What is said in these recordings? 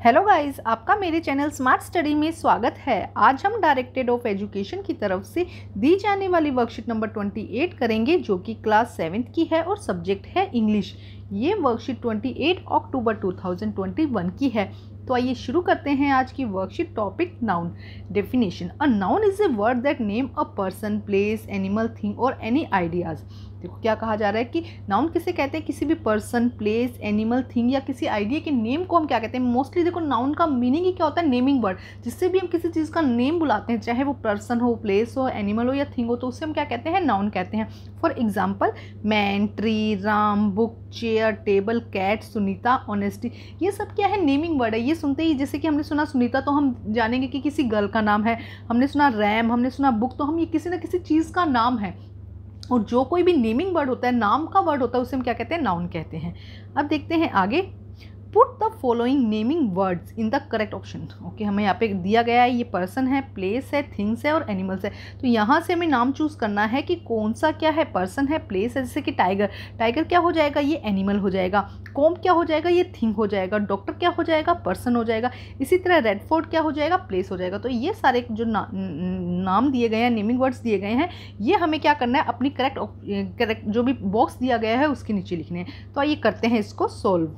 Hello guys आपका मेरे channel smart study में स्वागत है। आज हम डायरेक्टेड ऑफ़ एजुकेशन की तरफ़ से दी जाने वाली वर्कशीट नंबर 28 करेंगे, जो कि क्लास सेवेंथ की है और सब्जेक्ट है इंग्लिश ये वर्कशीट 28 अक्टूबर 2021 की है। तो आइए शुरू करते हैं आज की worksheet topic noun definition a noun is a word that name a person place animal thing और एनी आइडियाज़ देखो क्या कहा जा रहा है कि नाउन किसे कहते हैं? किसी भी पर्सन प्लेस एनिमल थिंग या किसी आइडिया के नेम को हम क्या कहते हैं? मोस्टली देखो नाउन का मीनिंग ही क्या होता है? नेमिंग वर्ड जिससे भी हम किसी चीज़ का नेम बुलाते हैं, चाहे वो पर्सन हो प्लेस हो एनिमल हो या थिंग हो तो उससे हम क्या कहते हैं? नाउन कहते हैं। For example man tree Ram book chair table cat Sunita honesty ये सब क्या है? नेमिंग वर्ड है। ये सुनते ही जैसे कि हमने सुना सुनीता तो हम जानेंगे कि किसी गर्ल का नाम है। हमने सुना रैम हमने सुना बुक तो हम ये किसी ना किसी चीज़ का नाम है। और जो कोई भी नेमिंग वर्ड होता है, नाम का वर्ड होता है, उसे हम क्या कहते हैं? नाउन कहते हैं। अब देखते हैं आगे। Put the following naming words in the correct option okay हमें यहाँ पे दिया गया है ये पर्सन है प्लेस है थिंग्स है और एनिमल्स है। तो यहाँ से हमें नाम चूज़ करना है कि कौन सा क्या है पर्सन है प्लेस है जैसे कि टाइगर टाइगर क्या हो जाएगा? ये एनिमल हो जाएगा। कॉम क्या हो जाएगा? ये थिंग हो जाएगा। डॉक्टर क्या हो जाएगा? पर्सन हो जाएगा। इसी तरह रेड फोर्ट क्या हो जाएगा? प्लेस हो जाएगा। तो ये सारे जो ना, नाम दिए गए हैं नेमिंग वर्ड्स दिए गए हैं ये हमें क्या करना है? अपनी करेक्ट करेक्ट जो भी बॉक्स दिया गया है उसके नीचे लिखने हैं। तो आइए करते हैं इसको सोल्व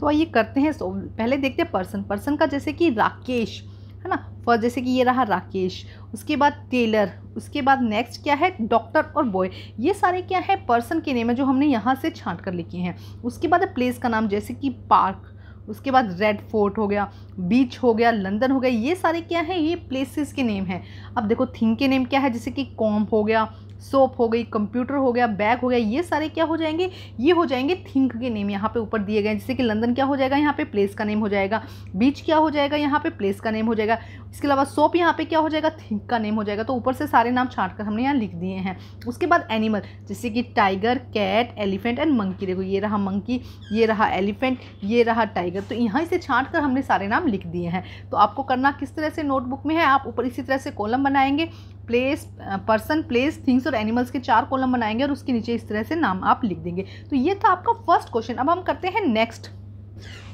तो आइए करते हैं पहले देखते हैं पर्सन। पर्सन का जैसे कि राकेश, है ना? फ़र्स्ट जैसे कि ये रहा राकेश, उसके बाद टेलर, उसके बाद नेक्स्ट क्या है? डॉक्टर और बॉय। ये सारे क्या है? पर्सन के नेम है जो हमने यहाँ से छांट कर लिखे हैं। उसके बाद प्लेस का नाम, जैसे कि पार्क, उसके बाद रेड फोर्ट हो गया, बीच हो गया, लंदन हो गया, ये सारे क्या हैं? ये प्लेसेस के नेम हैं। अब देखो थिंग के नेम क्या है? जैसे कि कॉम हो गया सोप हो गई, कंप्यूटर हो गया, बैग हो गया, ये सारे क्या हो जाएँगे? ये हो जाएँगे थिंक के नेम यहाँ पे ऊपर दिए गए जैसे कि लंदन क्या हो जाएगा? यहाँ पे प्लेस का नेम हो जाएगा। बीच क्या हो जाएगा? यहाँ पे प्लेस का नेम हो जाएगा। इसके अलावा सोप यहाँ पे क्या हो जाएगा? थिंक का नेम हो जाएगा। तो ऊपर से सारे नाम छाट कर हमने यहाँ लिख दिए हैं। उसके बाद एनिमल जैसे कि tiger, cat, elephant and monkey. देखो, ये रहा मंकी, ये रहा एलिफेंट, ये रहा टाइगर। तो यहाँ से छाट कर हमने सारे नाम लिख दिए हैं। तो आपको करना किस तरह से नोटबुक में है, आप ऊपर इसी तरह से कॉलम बनाएँगे। प्लेस पर्सन प्लेस थिंग्स और एनिमल्स के चार कॉलम बनाएँगे और उसके नीचे इस तरह से नाम आप लिख देंगे। तो ये था आपका फ़र्स्ट क्वेश्चन अब हम करते हैं नेक्स्ट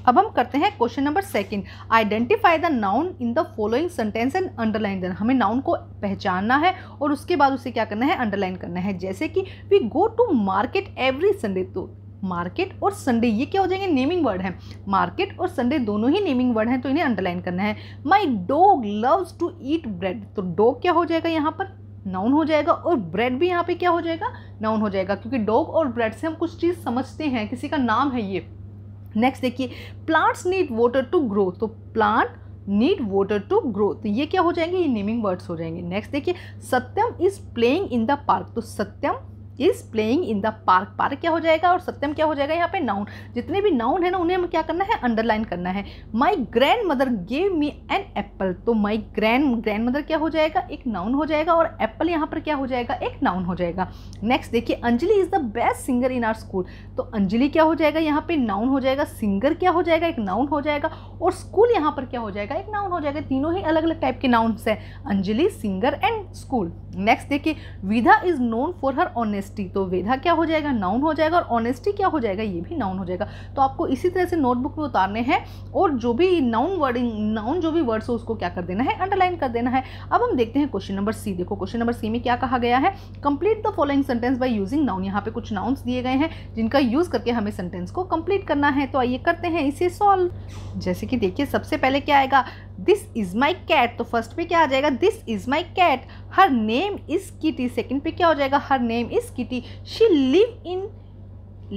अब हम करते हैं question number second identify the noun in the following sentence and underline देना हमें नाउन को पहचानना है और उसके बाद उसे क्या करना है? अंडरलाइन करना है। जैसे कि we go to market every Sunday तो मार्केट और संडे, ये क्या हो जाएँगे? नेमिंग वर्ड है। मार्केट और संडे दोनों ही नेमिंग वर्ड हैं तो इन्हें अंडरलाइन करना है। My dog loves to eat bread तो डॉग क्या हो जाएगा यहाँ पर? नाउन हो जाएगा और ब्रेड भी यहाँ पे क्या हो जाएगा? नाउन हो जाएगा, क्योंकि डॉग और ब्रेड से हम कुछ चीज़ समझते हैं, किसी का नाम है ये। नेक्स्ट देखिए plants need water to grow तो plant need water to grow तो ये क्या हो जाएँगे? ये नेमिंग वर्ड्स हो जाएँगे। नेक्स्ट देखिए Satyam is playing in the park तो Satyam is playing in the park park क्या हो जाएगा और सत्यम क्या हो जाएगा यहाँ पे नाउन जितने भी नाउन है ना, उन्हें हमें क्या करना है? अंडरलाइन करना है। My grandmother gave me an apple तो माई ग्रैंड ग्रैंड मदर क्या हो जाएगा? एक नाउन हो जाएगा और एप्पल यहाँ पर क्या हो जाएगा? एक नाउन हो जाएगा। नेक्स्ट देखिए, Anjali is the best singer in our school तो अंजलि क्या हो जाएगा? यहाँ पे नाउन हो जाएगा। सिंगर क्या हो जाएगा? एक नाउन हो जाएगा। और स्कूल यहाँ पर क्या हो जाएगा? एक नाउन हो जाएगा। तीनों ही अलग अलग टाइप के नाउन्स है। Anjali singer and school next देखिए Vidha is known for her honest honesty तो वेधा क्या हो जाएगा? नाउन हो जाएगा और ऑनेस्टी क्या हो जाएगा? ये भी नाउन हो जाएगा। तो आपको इसी तरह से नोटबुक में उतारने हैं और जो भी नाउन वर्डिंग नाउन जो भी वर्ड्स हो, उसको क्या कर देना है? अंडरलाइन कर देना है। अब हम देखते हैं क्वेश्चन नंबर सी देखो क्वेश्चन नंबर सी में क्या कहा गया है? Complete the following sentence by using noun यहाँ पे कुछ नाउन्स दिए गए हैं जिनका यूज़ करके हमें सेंटेंस को कंप्लीट करना है। तो आइए करते हैं इसे सॉल्व जैसे कि देखिए, सबसे पहले क्या आएगा? दिस इज़ माई कैट तो फ़र्स्ट में क्या आ जाएगा? This is my cat her name is Kitty second पे क्या हो जाएगा? Her name is Kitty. She live in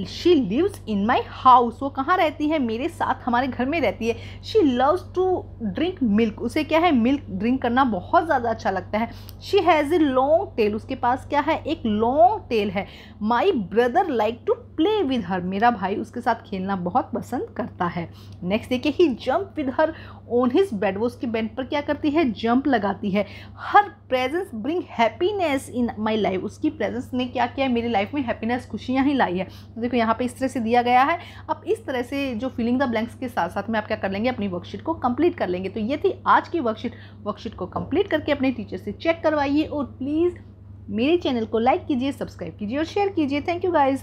she lives in my house वो कहाँ रहती है? मेरे साथ हमारे घर में रहती है। She loves to drink milk उसे क्या है? मिल्क ड्रिंक करना बहुत ज़्यादा अच्छा लगता है। She has a long tail उसके पास क्या है? एक लॉन्ग टेल है। My brother like to play with her मेरा भाई उसके साथ खेलना बहुत पसंद करता है। नेक्स्ट देखिए he jump with her on his bed वो उसके बेड पर क्या करती है? जंप लगाती है। Her presence bring happiness in my life उसकी प्रेजेंस ने क्या किया? मेरी लाइफ में हैप्पीनेस खुशियाँ ही लाई है। देखो यहाँ पे इस तरह से दिया गया है। अब इस तरह से जो फिलिंग द ब्लैंक्स के साथ साथ में आप क्या कर लेंगे, अपनी वर्कशीट को कंप्लीट कर लेंगे। तो ये थी आज की वर्कशीट वर्कशीट को कंप्लीट करके अपने टीचर से चेक करवाइए और प्लीज़ मेरे चैनल को लाइक कीजिए सब्सक्राइब कीजिए और शेयर कीजिए। Thank you guys